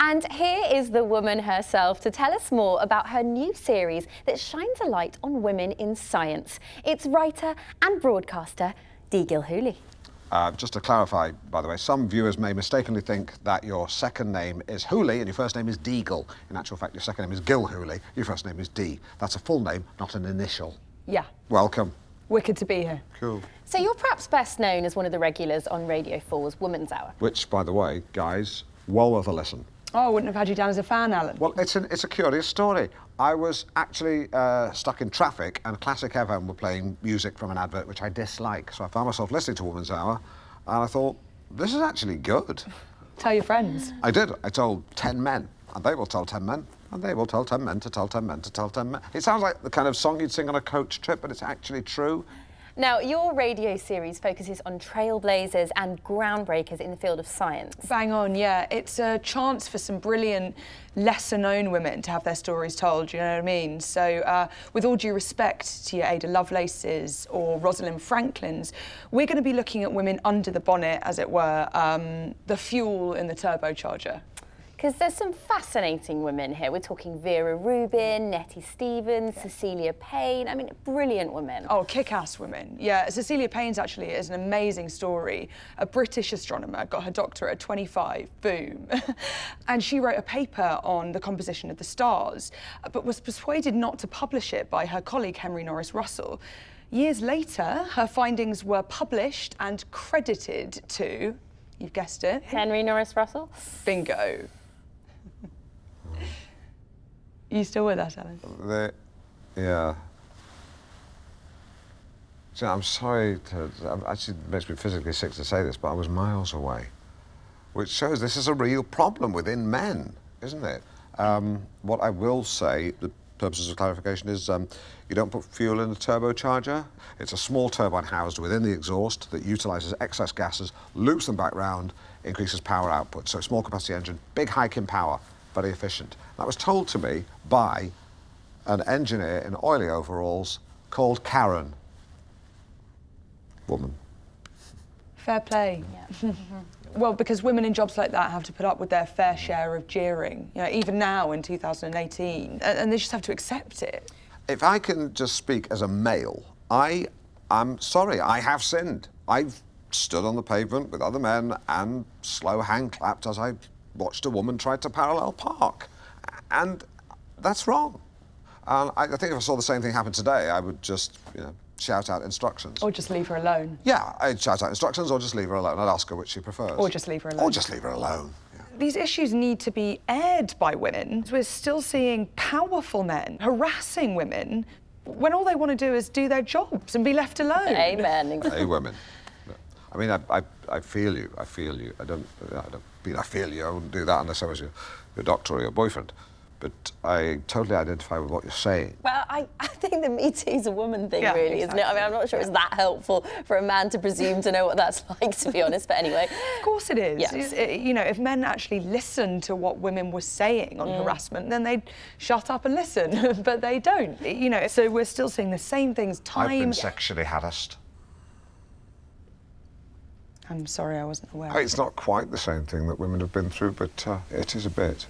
And here is the woman herself to tell us more about her new series that shines a light on women in science. It's writer and broadcaster Dee Gilhooly. Uh, just to clarify, by the way, some viewers may mistakenly think that your second name is Hooley and your first name is Deagle. In actual fact, your second name is Gilhooly, your first name is Dee. That's a full name, not an initial. Yeah. Welcome. Wicked to be here. Cool. So you're perhaps best known as one of the regulars on Radio 4's Woman's Hour. Which, by the way, guys, well worth a listen. Oh, I wouldn't have had you down as a fan, Alan. Well, it's, an, it's a curious story. I was actually uh, stuck in traffic and Classic FM were playing music from an advert which I dislike. So I found myself listening to Woman's Hour and I thought, this is actually good. Tell your friends. I did. I told 10 men and they will tell 10 men and they will tell 10 men to tell 10 men to tell 10 men. It sounds like the kind of song you'd sing on a coach trip, but it's actually true. Now, your radio series focuses on trailblazers and groundbreakers in the field of science. Bang on, yeah. It's a chance for some brilliant, lesser-known women to have their stories told, you know what I mean? So, uh, with all due respect to your Ada Lovelaces or Rosalind Franklins, we're going to be looking at women under the bonnet, as it were, um, the fuel in the turbocharger because there's some fascinating women here. We're talking Vera Rubin, Nettie Stevens, yeah. Cecilia Payne. I mean, brilliant women. Oh, kick-ass women. Yeah, Cecilia Payne's actually is an amazing story. A British astronomer got her doctorate at 25, boom. and she wrote a paper on the composition of the stars, but was persuaded not to publish it by her colleague Henry Norris Russell. Years later, her findings were published and credited to, you've guessed it. Henry Norris Russell? Bingo. You still with us, Alan? The, yeah. I'm sorry to, actually makes me physically sick to say this, but I was miles away, which shows this is a real problem within men, isn't it? Um, what I will say, the purposes of clarification, is um, you don't put fuel in a turbocharger. It's a small turbine housed within the exhaust that utilizes excess gases, loops them back round, increases power output. So small capacity engine, big hike in power very efficient. That was told to me by an engineer in oily overalls called Karen. Woman. Fair play. Yeah. well, because women in jobs like that have to put up with their fair share of jeering, you know, even now in 2018, and they just have to accept it. If I can just speak as a male, I am sorry, I have sinned. I've stood on the pavement with other men and slow hand clapped as I watched a woman try to parallel park. And that's wrong. And I, I think if I saw the same thing happen today, I would just, you know, shout out instructions. Or just leave her alone. Yeah, I'd shout out instructions or just leave her alone. I'd ask her which she prefers. Or just leave her alone. Or just leave her alone. Yeah. These issues need to be aired by women. We're still seeing powerful men harassing women when all they want to do is do their jobs and be left alone. Amen. hey, women. I mean, I, I, I feel you. I feel you. I don't, I don't mean I feel you. I wouldn't do that unless I was your, your doctor or your boyfriend. But I totally identify with what you're saying. Well, I, I think the me too's a woman thing, yeah, really, exactly. isn't it? I mean, I'm not sure it's that helpful for a man to presume to know what that's like, to be honest. But anyway. Of course it is. Yes. It, you know, if men actually listened to what women were saying on mm. harassment, then they'd shut up and listen. but they don't. You know, so we're still seeing the same things time. I've been sexually harassed. I'm sorry I wasn't aware. It's not quite the same thing that women have been through, but uh, it is a bit.